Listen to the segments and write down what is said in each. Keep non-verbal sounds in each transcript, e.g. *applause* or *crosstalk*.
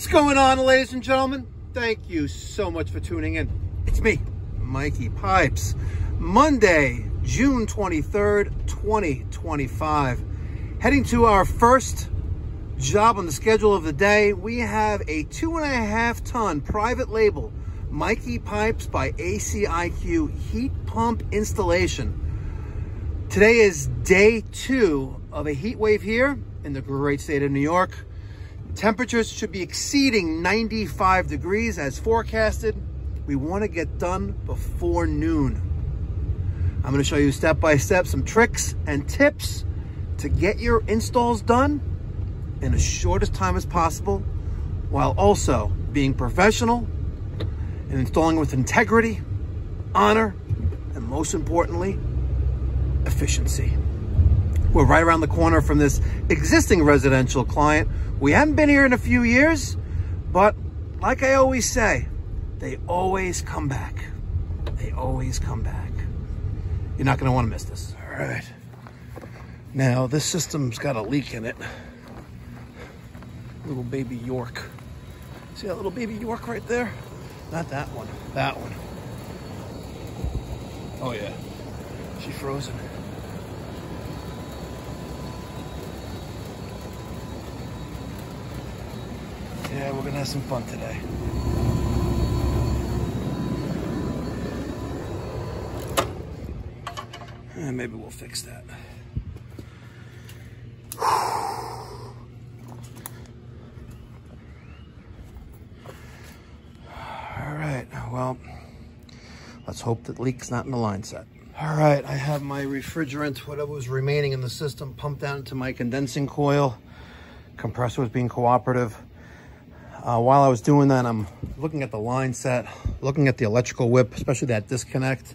What's going on, ladies and gentlemen? Thank you so much for tuning in. It's me, Mikey Pipes. Monday, June 23rd, 2025. Heading to our first job on the schedule of the day. We have a two and a half ton private label Mikey Pipes by ACIQ heat pump installation. Today is day two of a heat wave here in the great state of New York. Temperatures should be exceeding 95 degrees as forecasted. We want to get done before noon. I'm going to show you step by step some tricks and tips to get your installs done in the shortest time as possible while also being professional and installing with integrity, honor, and most importantly, efficiency. We're right around the corner from this existing residential client. We haven't been here in a few years, but like I always say, they always come back. They always come back. You're not gonna wanna miss this. All right. Now, this system's got a leak in it. Little baby York. See that little baby York right there? Not that one, that one. Oh yeah, she's frozen. Yeah, we're gonna have some fun today. And maybe we'll fix that. *sighs* All right, well, let's hope that leak's not in the line set. All right, I have my refrigerant, whatever was remaining in the system, pumped down into my condensing coil. Compressor was being cooperative. Uh, while I was doing that, I'm looking at the line set, looking at the electrical whip, especially that disconnect.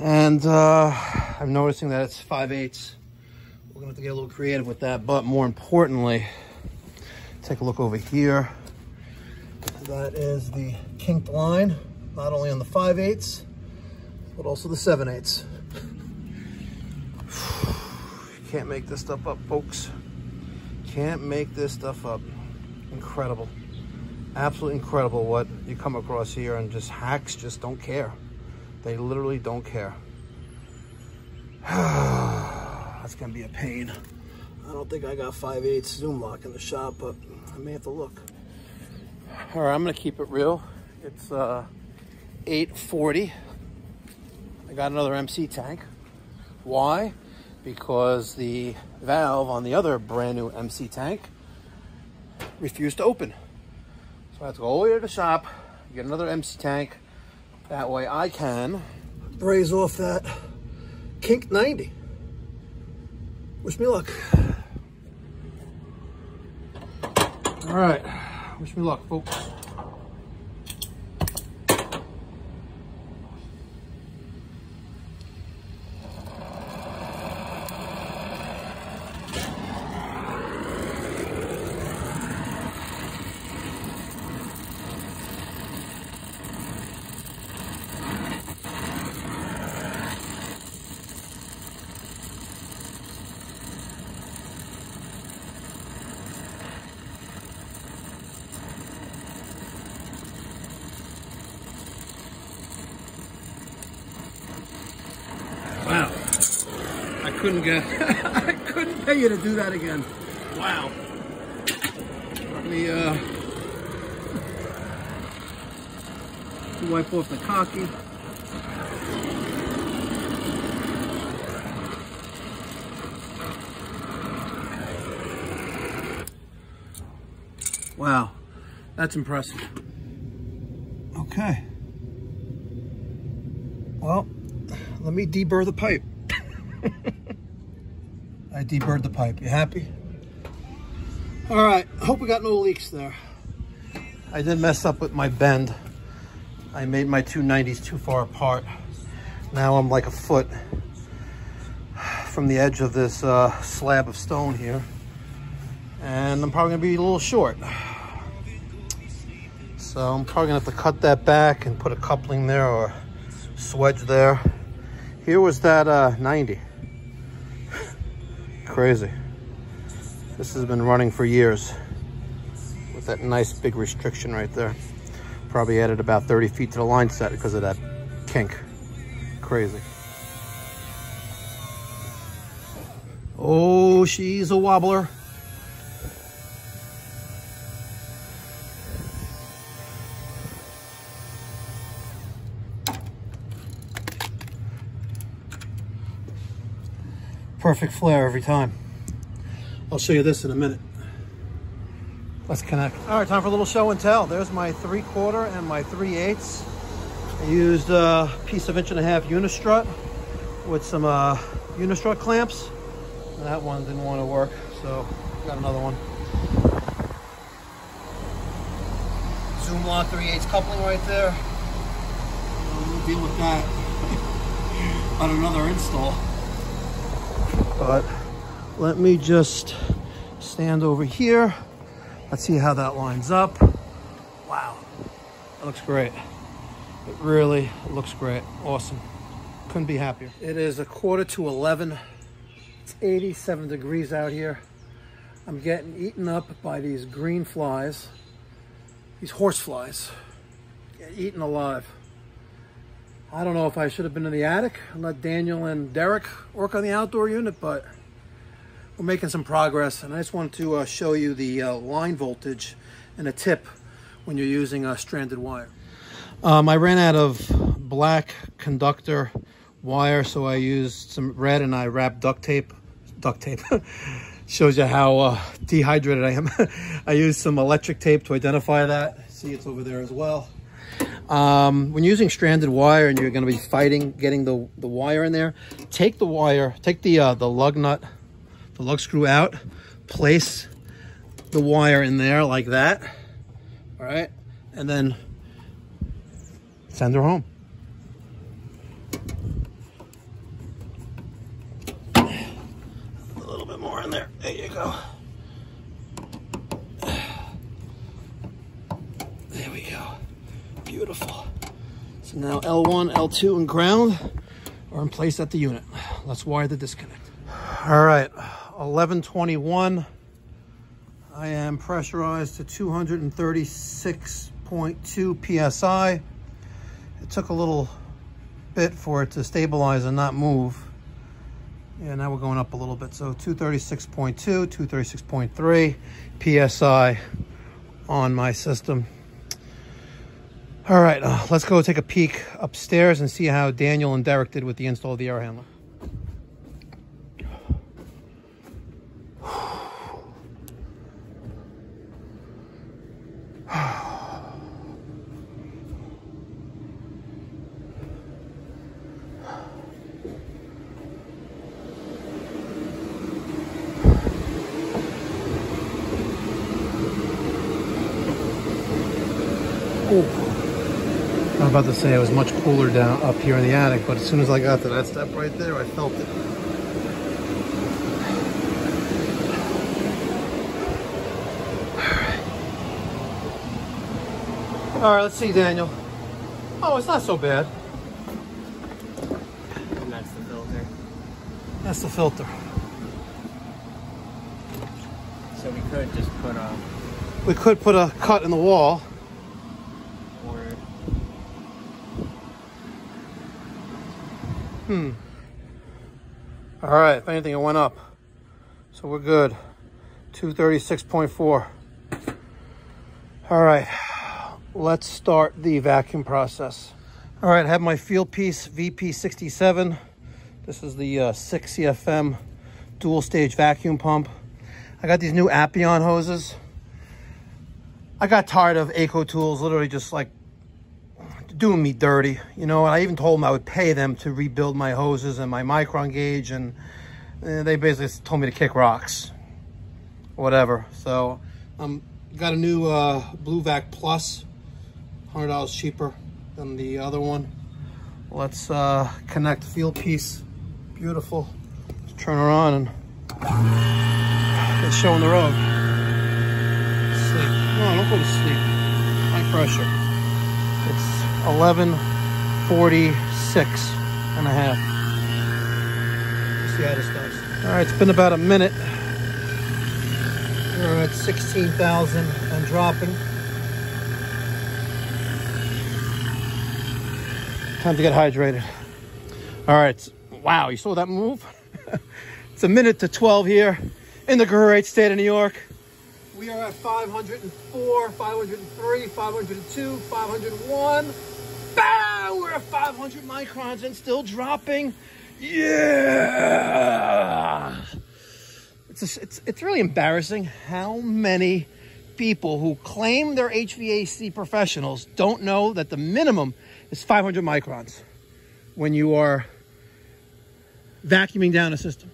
And uh, I'm noticing that it's 5 8 We're gonna have to get a little creative with that, but more importantly, take a look over here. That is the kinked line, not only on the 5 8 but also the 7 8 *sighs* Can't make this stuff up, folks. Can't make this stuff up. Incredible. Absolutely incredible what you come across here and just hacks just don't care. They literally don't care. *sighs* That's gonna be a pain. I don't think I got 5 8 Zoomlock in the shop, but I may have to look. All right, I'm gonna keep it real. It's uh, 840. I got another MC tank. Why? Because the valve on the other brand new MC tank refused to open. I have to go all the way to the shop, get another MC tank. That way I can braze off that kink 90. Wish me luck. All right, wish me luck, folks. Wow. I couldn't get, *laughs* I couldn't pay you to do that again. Wow. Let me, uh, wipe off the cocky. Wow, that's impressive. Okay. Well, let me deburr the pipe. *laughs* I deburred the pipe. You happy? All right. Hope we got no leaks there. I did mess up with my bend. I made my 290s too far apart. Now I'm like a foot from the edge of this uh, slab of stone here. And I'm probably gonna be a little short. So I'm probably gonna have to cut that back and put a coupling there or swedge there. Here was that uh, 90. Crazy. This has been running for years with that nice big restriction right there. Probably added about 30 feet to the line set because of that kink. Crazy. Oh, she's a wobbler. Perfect flare every time. I'll show you this in a minute. Let's connect. All right, time for a little show and tell. There's my three quarter and my three eighths. I used a piece of inch and a half unistrut with some uh, unistrut clamps. That one didn't want to work, so got another one. Zoomlock 3 8 coupling right there. We'll deal with that *laughs* on another install. But let me just stand over here. Let's see how that lines up. Wow, that looks great. It really looks great. Awesome. Couldn't be happier. It is a quarter to 11. It's 87 degrees out here. I'm getting eaten up by these green flies, these horse flies, eaten alive. I don't know if I should have been in the attic and let Daniel and Derek work on the outdoor unit, but we're making some progress. And I just wanted to uh, show you the uh, line voltage and a tip when you're using a stranded wire. Um, I ran out of black conductor wire, so I used some red and I wrapped duct tape. Duct tape. *laughs* Shows you how uh, dehydrated I am. *laughs* I used some electric tape to identify that. See, it's over there as well. Um, when using stranded wire and you're going to be fighting getting the, the wire in there, take the wire, take the, uh, the lug nut, the lug screw out, place the wire in there like that, all right? And then send her home. A little bit more in there. There you go. Beautiful. So now L1, L2 and ground are in place at the unit. Let's wire the disconnect. All right, 1121. I am pressurized to 236.2 PSI. It took a little bit for it to stabilize and not move. Yeah, now we're going up a little bit. So 236.2, 236.3 PSI on my system. All right, uh, let's go take a peek upstairs and see how Daniel and Derek did with the install of the air handler. *sighs* about to say it was much cooler down up here in the attic, but as soon as I got to that step right there, I felt it. All right, let's see, Daniel. Oh, it's not so bad. And that's the filter. That's the filter. So we could just put a... We could put a cut in the wall. Hmm. All right, if anything, it went up. So we're good. 236.4. All right, let's start the vacuum process. All right, I have my Fieldpiece VP67. This is the uh, 6 CFM dual stage vacuum pump. I got these new Appion hoses. I got tired of Accutools, literally just like doing me dirty. You know, I even told them I would pay them to rebuild my hoses and my micron gauge, and, and they basically told me to kick rocks, whatever. So, I um, got a new uh, BluVac Plus, $100 cheaper than the other one. Let's uh, connect Fieldpiece. Beautiful. Let's turn her on and it's showing the road. Sleep. No, don't go to sleep. High pressure. It's 1146 and a half. Let's see how this does. All right, it's been about a minute. We're at 16,000 and dropping. Time to get hydrated. All right. Wow, you saw that move? *laughs* it's a minute to 12 here in the great state of New York. We are at 504, 503, 502, 501. Bah! We're at 500 microns and still dropping. Yeah! It's, a, it's, it's really embarrassing how many people who claim they're HVAC professionals don't know that the minimum is 500 microns when you are vacuuming down a system.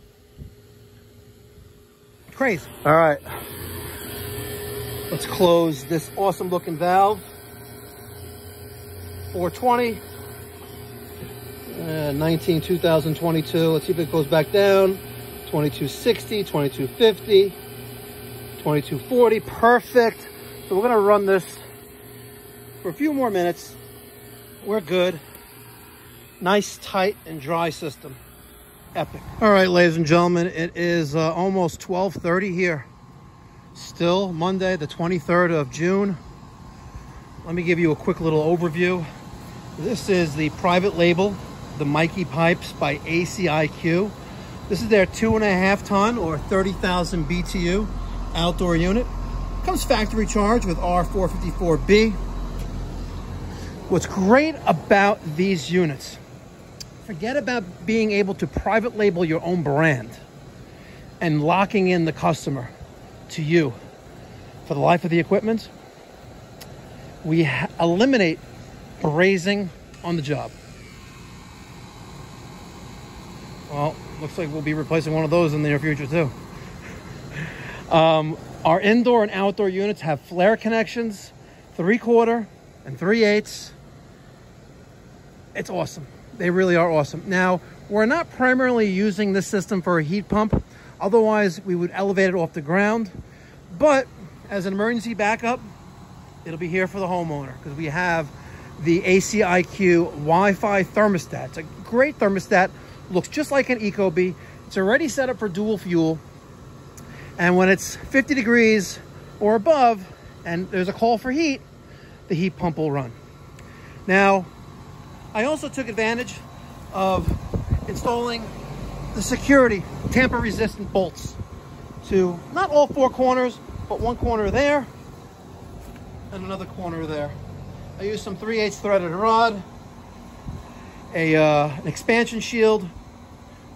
Crazy. All right. Let's close this awesome looking valve. 420. Uh, 19, 2022. Let's see if it goes back down. 2260, 2250, 2240. Perfect. So we're going to run this for a few more minutes. We're good. Nice, tight, and dry system. Epic. All right, ladies and gentlemen, it is uh, almost 1230 here. Still Monday, the 23rd of June. Let me give you a quick little overview. This is the private label, the Mikey Pipes by ACIQ. This is their two and a half ton or 30,000 BTU outdoor unit. Comes factory charged with R454B. What's great about these units, forget about being able to private label your own brand and locking in the customer to you for the life of the equipment. We eliminate brazing on the job. Well, looks like we'll be replacing one of those in the near future too. Um, our indoor and outdoor units have flare connections, three quarter and three eighths. It's awesome. They really are awesome. Now, we're not primarily using this system for a heat pump. Otherwise, we would elevate it off the ground. But as an emergency backup, it'll be here for the homeowner because we have the ACIQ Wi-Fi thermostat. It's a great thermostat, looks just like an Ecobee. It's already set up for dual fuel. And when it's 50 degrees or above and there's a call for heat, the heat pump will run. Now, I also took advantage of installing the security tamper resistant bolts to not all four corners, but one corner there and another corner there. I used some 3 8 threaded rod, a, uh, an expansion shield,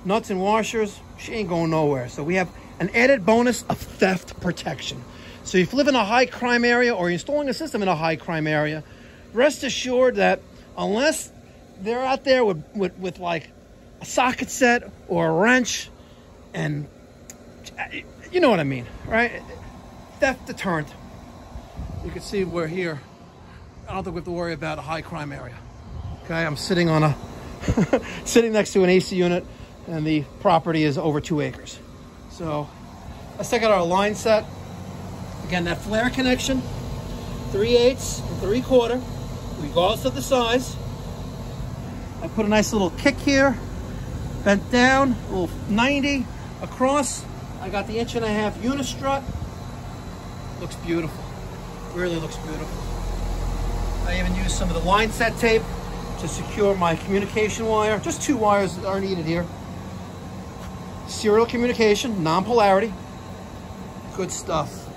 nuts and washers. She ain't going nowhere. So we have an added bonus of theft protection. So if you live in a high crime area or you're installing a system in a high crime area, rest assured that unless they're out there with, with, with like a socket set or a wrench and you know what I mean, right? Theft deterrent. You can see we're here. I don't think we have to worry about a high crime area. Okay, I'm sitting on a *laughs* sitting next to an AC unit and the property is over two acres. So let's take out our line set. Again, that flare connection, 3 eighths and 3 quarter, regardless of the size. I put a nice little kick here, bent down, a little 90 across. I got the inch and a half unistrut. Looks beautiful. Really looks beautiful. I even used some of the line set tape to secure my communication wire. Just two wires that are needed here. Serial communication, non-polarity. Good stuff.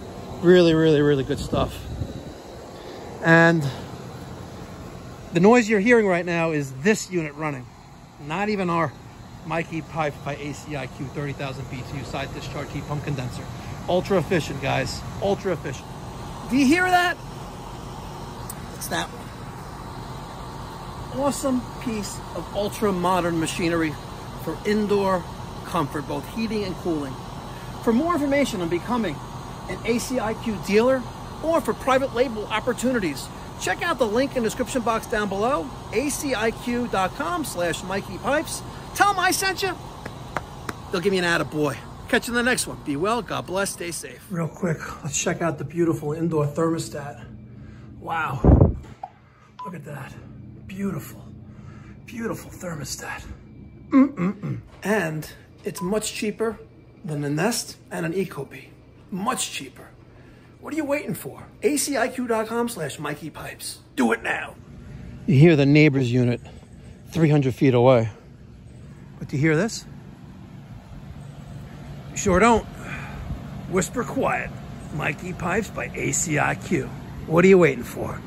Really, really, really good stuff. And the noise you're hearing right now is this unit running, not even our Mikey Pipe by ACIQ 30,000 BTU side discharge heat pump condenser. Ultra efficient, guys. Ultra efficient. Do you hear that? It's that one. Awesome piece of ultra modern machinery for indoor comfort, both heating and cooling. For more information on becoming an ACIQ dealer or for private label opportunities, check out the link in the description box down below, aciq.com slash Mikey Pipes. Tell them I sent you. They'll give me an attaboy. Catch you in the next one. Be well, God bless, stay safe. Real quick, let's check out the beautiful indoor thermostat. Wow, look at that. Beautiful, beautiful thermostat. Mm -mm -mm. And it's much cheaper than a Nest and an Ecobee. much cheaper. What are you waiting for? ACIQ.com slash Mikey Pipes. Do it now. You hear the neighbor's unit 300 feet away. But do you hear this? You sure don't. Whisper quiet. Mikey Pipes by ACIQ. What are you waiting for?